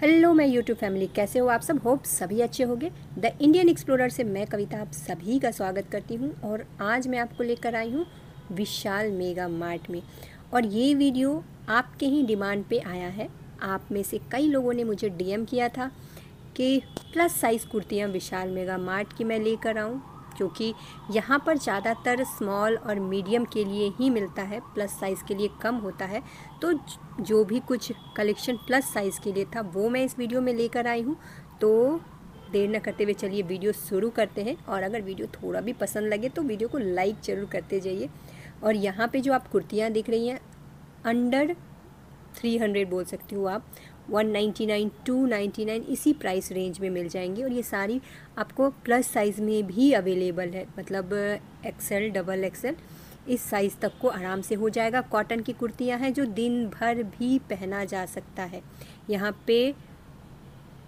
Hello, मैं YouTube family. कैसे हो आप सब? होप सभी अच्छे होंगे। द इंडियन एक्सप्लोरर से मैं कविता, आप सभी का स्वागत करती हूँ और आज मैं आपको लेकर आई हूँ विशाल मेगा मार्ट में। और ये वीडियो आपके ही डिमांड पे आया है। आप में से कई लोगों ने मुझे डीएम किया था कि प्लस साइज़ कुर्तियाँ विशाल मेगा मार्ट की मैं लेकर आऊँ। क्योंकि यहाँ पर ज़्यादातर स्मॉल और मीडियम के लिए ही मिलता है प्लस साइज़ के लिए कम होता है। तो जो भी कुछ कलेक्शन प्लस साइज़ के लिए था, वो मैं इस वीडियो में लेकर आई हूँ। तो देर न करते हुए चलिए वीडियो शुरू करते हैं। और अगर वीडियो थोड़ा भी पसंद लगे तो वीडियो को लाइक ज़रूर करते जाइए। और यहाँ पे जो आप कुर्तियाँ दिख रही हैं अंडर थ्री हंड्रेड बोल सकती हूँ आप। 199 299 इसी प्राइस रेंज में मिल जाएँगी और ये सारी आपको प्लस साइज़ में भी अवेलेबल है। मतलब एक्सेल डबल एक्सेल इस साइज़ तक को आराम से हो जाएगा। कॉटन की कुर्तियाँ हैं जो दिन भर भी पहना जा सकता है। यहाँ पे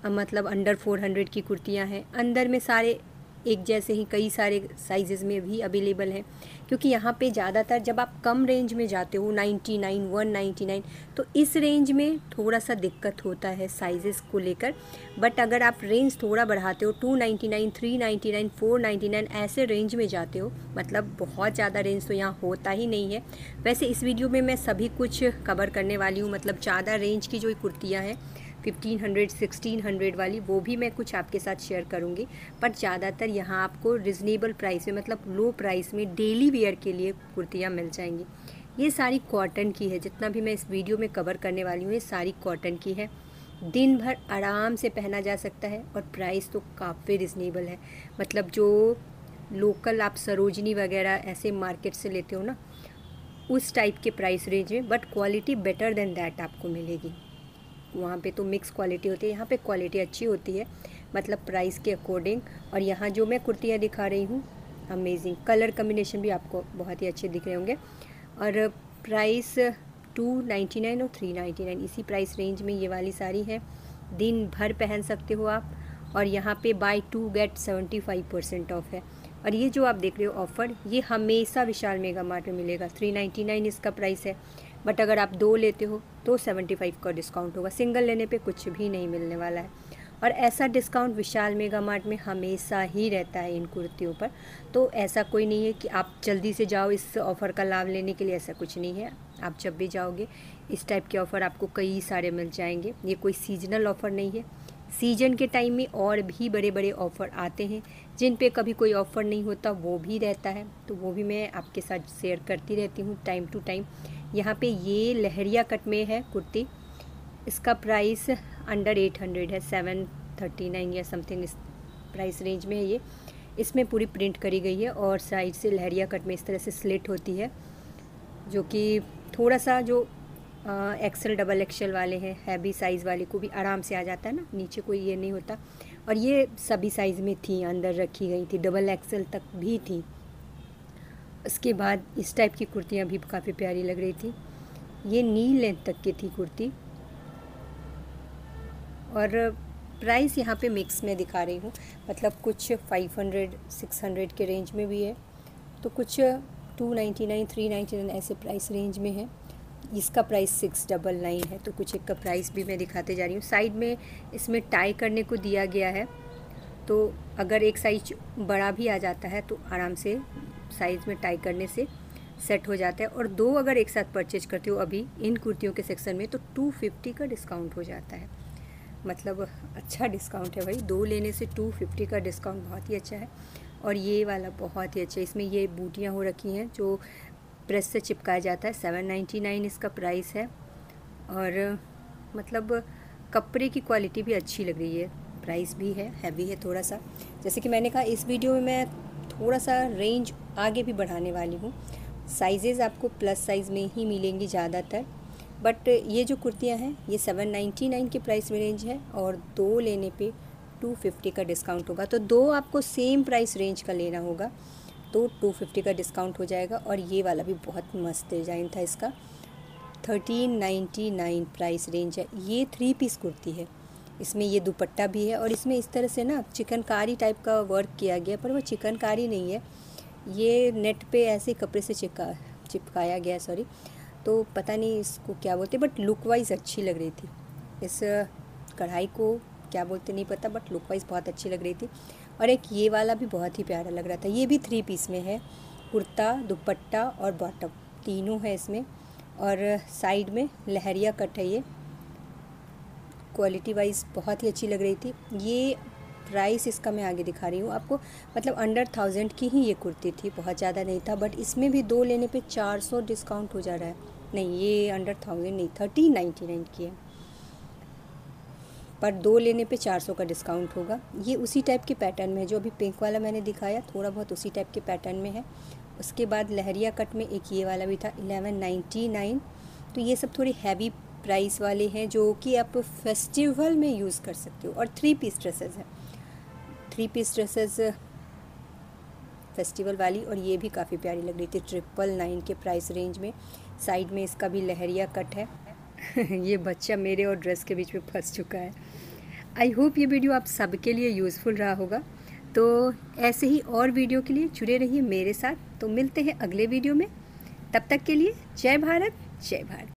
मतलब अंडर 400 की कुर्तियाँ हैं। अंदर में सारे एक जैसे ही कई सारे साइजेज़ में भी अवेलेबल हैं। क्योंकि यहाँ पे ज़्यादातर जब आप कम रेंज में जाते हो 99, 199 तो इस रेंज में थोड़ा सा दिक्कत होता है साइजेस को लेकर। बट अगर आप रेंज थोड़ा बढ़ाते हो 299, 399, 499 ऐसे रेंज में जाते हो मतलब बहुत ज़्यादा रेंज तो यहाँ होता ही नहीं है। वैसे इस वीडियो में मैं सभी कुछ कवर करने वाली हूँ मतलब ज़्यादा रेंज की जो कुर्तियाँ हैं फिफ्टीन हंड्रेड सिक्सटीन हंड्रेड वाली, वो भी मैं कुछ आपके साथ शेयर करूँगी। पर ज़्यादातर यहाँ आपको रिजनेबल प्राइस में मतलब लो प्राइस में डेली वेयर के लिए कुर्तियाँ मिल जाएँगी। ये सारी कॉटन की है, जितना भी मैं इस वीडियो में कवर करने वाली हूँ, ये सारी कॉटन की है। दिन भर आराम से पहना जा सकता है और प्राइस तो काफ़ी रिजनेबल है। मतलब जो लोकल आप सरोजनी वगैरह ऐसे मार्केट से लेते हो ना, उस टाइप के प्राइस रेंज में but quality better than that आपको मिलेगी। वहाँ पे तो मिक्स क्वालिटी होती है। यहाँ पे क्वालिटी अच्छी होती है मतलब प्राइस के अकॉर्डिंग और यहाँ जो मैं कुर्तियाँ दिखा रही हूँ अमेजिंग कलर कम्बिनेशन भी आपको बहुत ही अच्छे दिख रहे होंगे। और प्राइस टू नाइन्टी नाइन और थ्री नाइन्टी नाइन इसी प्राइस रेंज में ये वाली साड़ी है। दिन भर पहन सकते हो आप। और यहाँ पे buy two get seventy five percent off है। और ये जो आप देख रहे हो ऑफ़र ये हमेशा विशाल मेगा मार्ट में मिलेगा। थ्री नाइन्टी नाइन इसका प्राइस है। बट अगर आप दो लेते हो तो सेवेंटी फाइव का डिस्काउंट होगा। सिंगल लेने पे कुछ भी नहीं मिलने वाला है। और ऐसा डिस्काउंट विशाल मेगा मार्ट में हमेशा ही रहता है इन कुर्तियों पर। तो ऐसा कोई नहीं है कि आप जल्दी से जाओ, इस ऑफ़र का लाभ लेने के लिए ऐसा कुछ नहीं है। आप जब भी जाओगे, इस टाइप के ऑफ़र आपको कई सारे मिल जाएँगे। ये कोई सीजनल ऑफ़र नहीं है। सीज़न के टाइम में और भी बड़े बड़े ऑफ़र आते हैं। जिन पे कभी कोई ऑफ़र नहीं होता, वो भी रहता है। तो वो भी मैं आपके साथ शेयर करती रहती हूँ टाइम टू टाइम यहाँ पे ये लहरिया कट में है कुर्ती। इसका प्राइस अंडर एट हंड्रेड है, सेवन थर्टी नाइन या समथिंग इस प्राइस रेंज में है ये। इसमें पूरी प्रिंट करी गई है और साइड से लहरिया कट में इस तरह से स्लिट होती है, जो कि थोड़ा सा जो एक्सेल डबल एक्सेल वाले हैं हैवी साइज़ वाले को भी आराम से आ जाता है ना, नीचे कोई ये नहीं होता। और ये सभी साइज़ में थी, अंदर रखी गई थी डबल एक्सेल तक भी थी। उसके बाद इस टाइप की कुर्तियाँ भी काफ़ी प्यारी लग रही थी। ये नी लेंथ तक की थी कुर्ती। और प्राइस यहाँ पे मिक्स में दिखा रही हूँ। मतलब कुछ 500 600 के रेंज में भी है। तो कुछ 299 399 ऐसे प्राइस रेंज में है। इसका प्राइस सिक्स डबल नाइन है। तो कुछ एक का प्राइस भी मैं दिखाते जा रही हूँ। साइड में इसमें टाई करने को दिया गया है। तो अगर एक साइज़ बड़ा भी आ जाता है तो आराम से साइज़ में टाई करने से सेट हो जाता है और दो अगर एक साथ परचेज करते हो अभी इन कुर्तियों के सेक्शन में तो टू फिफ्टी का डिस्काउंट हो जाता है। मतलब अच्छा डिस्काउंट है भाई। दो लेने से टू फिफ्टी का डिस्काउंट बहुत ही अच्छा है। और ये वाला बहुत ही अच्छा है। इसमें ये बूटियाँ हो रखी हैं जो प्रेस से चिपकाया जाता है। सेवन नाइन्टी नाइन इसका प्राइस है। और मतलब कपड़े की क्वालिटी भी अच्छी लग रही है। प्राइस भी है हैवी है थोड़ा सा। जैसे कि मैंने कहा, इस वीडियो में मैं थोड़ा सा रेंज आगे भी बढ़ाने वाली हूँ। साइजेज़ आपको प्लस साइज़ में ही मिलेंगी ज़्यादातर। बट ये जो कुर्तियाँ हैं, ये सेवन नाइन्टी नाइन की प्राइस में रेंज है और दो लेने पे टू फिफ्टी का डिस्काउंट होगा। तो दो आपको सेम प्राइस रेंज का लेना होगा तो टू फिफ्टी का डिस्काउंट हो जाएगा और ये वाला भी बहुत मस्त डिज़ाइन था इसका। Thirteen ninety nine price range है। ये थ्री पीस कुर्ती है। इसमें ये दुपट्टा भी है और इसमें इस तरह से ना चिकनकारी टाइप का वर्क किया गया, पर वो चिकनकारी नहीं है। ये नेट पे ऐसे कपड़े से चिपका, चिपकाया गया सॉरी तो पता नहीं इसको क्या बोलते बट लुक वाइज अच्छी लग रही थी। इस कढ़ाई को क्या बोलते, नहीं पता बट लुक वाइज बहुत अच्छी लग रही थी। और एक ये वाला भी बहुत ही प्यारा लग रहा था। ये भी थ्री पीस में है। कुर्ता, दुपट्टा और बॉटम तीनों है इसमें। और साइड में लहरिया कट है ये। क्वालिटी वाइज बहुत ही अच्छी लग रही थी। ये प्राइस इसका मैं आगे दिखा रही हूँ। आपको मतलब अंडर थाउज़ेंड की ही ये कुर्ती थी, बहुत ज़्यादा नहीं था बट इसमें भी दो लेने पे चार सौ डिस्काउंट हो जा रहा है। नहीं, ये अंडर थाउज़ेंड नहीं थर्टी नाइन्टी नाइन की है। पर दो लेने पे चार सौ का डिस्काउंट होगा। ये उसी टाइप के पैटर्न में है, जो अभी पिंक वाला मैंने दिखाया, थोड़ा बहुत उसी टाइप के पैटर्न में है। उसके बाद लहरिया कट में एक ये वाला भी था एलेवन नाइन्टी नाइन तो ये सब थोड़ी हैवी प्राइस वाले हैं जो कि आप फेस्टिवल में यूज़ कर सकते हो और थ्री पीस ड्रेसेस हैं। थ्री पीस ड्रेसेस फेस्टिवल वाली और ये भी काफ़ी प्यारी लग रही थी। ट्रिपल नाइन के प्राइस रेंज में। साइड में इसका भी लहरिया कट है। ये बच्चा मेरे और ड्रेस के बीच में फंस चुका है। आई होप ये वीडियो आप सबके लिए यूज़फुल रहा होगा। तो ऐसे ही और वीडियो के लिए जुड़े रहिए मेरे साथ। तो मिलते हैं अगले वीडियो में। तब तक के लिए जय भारत जय भारत।